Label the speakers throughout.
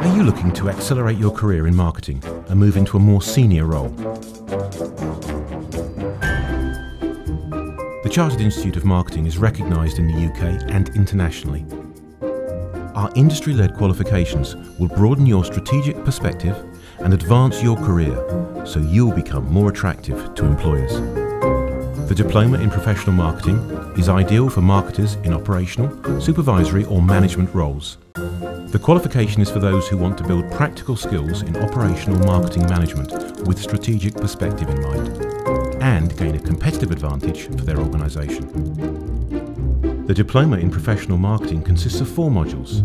Speaker 1: Are you looking to accelerate your career in marketing and move into a more senior role? The Chartered Institute of Marketing is recognised in the UK and internationally. Our industry led qualifications will broaden your strategic perspective and advance your career so you'll become more attractive to employers. The Diploma in Professional Marketing is ideal for marketers in operational, supervisory or management roles. The qualification is for those who want to build practical skills in operational marketing management with strategic perspective in mind and gain a competitive advantage for their organisation. The Diploma in Professional Marketing consists of four modules.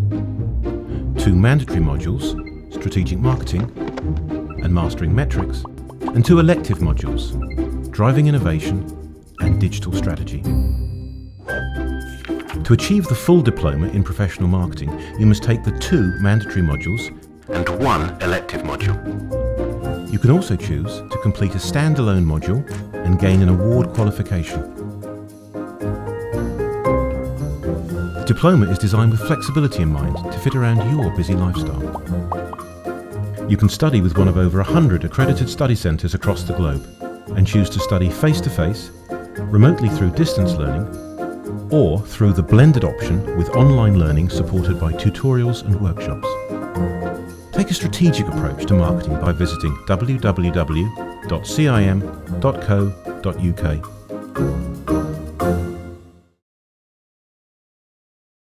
Speaker 1: Two mandatory modules, Strategic Marketing and Mastering Metrics, and two elective modules, Driving Innovation and Digital Strategy. To achieve the full diploma in professional marketing, you must take the two mandatory modules and one elective module. You can also choose to complete a standalone module and gain an award qualification. The diploma is designed with flexibility in mind to fit around your busy lifestyle. You can study with one of over 100 accredited study centres across the globe and choose to study face to face, remotely through distance learning, or through the blended option with online learning supported by tutorials and workshops. Take a strategic approach to marketing by visiting www.cim.co.uk